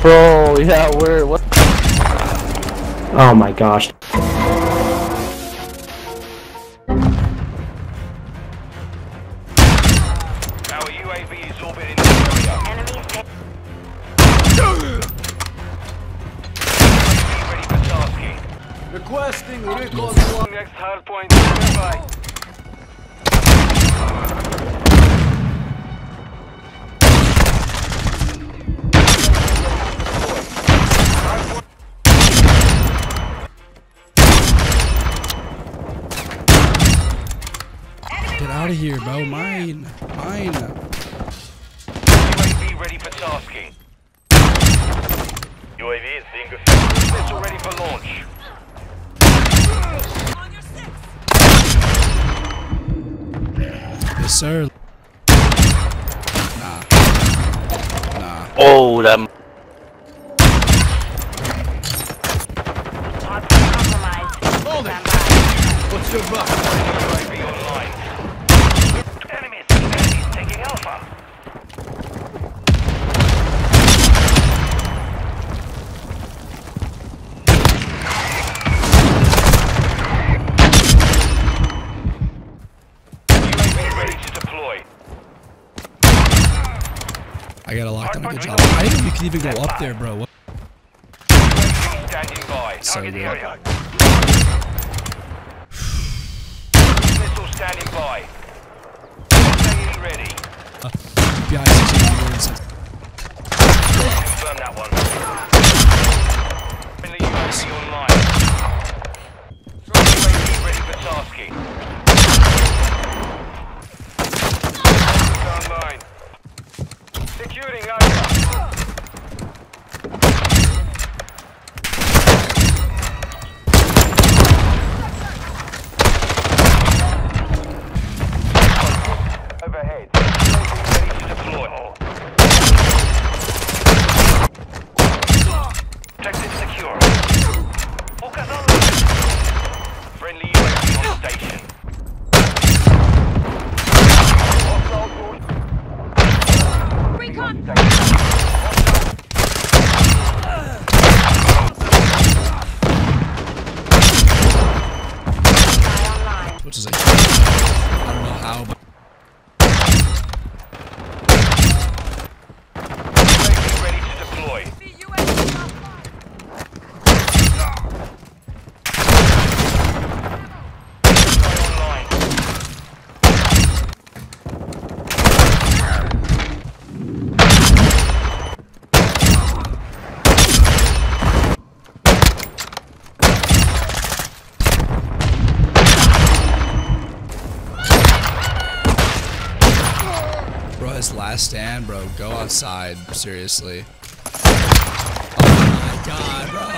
Bro, yeah, we're what? Oh my gosh. Our UAV is orbiting the area. Enemies take Be ready for tasking. Requesting recon Next hard point nearby. Out of here, bro. Mine. Mine. UAV ready for tasking. UAV is being effective. Missile ready for launch. Yes, sir. Nah. Nah. Oh, that. hardpoint compromised. What's your rush? UAV online. Enemies. Enemies taking Alpha. UAV ready to deploy. I got a locked on a good job. I didn't you can even go up there, bro. What? Standing by. So good. area. Missile standing by. UAV ready. Uh, Behind six Confirm that one. Friendly UAV online. Ready for tasking. Ready to deploy. Objective secure. Focus on Friendly UAV on station. Guy online. Which is like, I don't know how, but UAV ready to deploy. Online. Bro, his last stand, bro. Go outside, seriously. Oh my god, bro.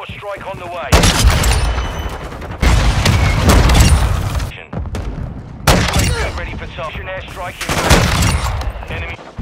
Friendly strike on the way. Ready for target. Airstrike. Enemy.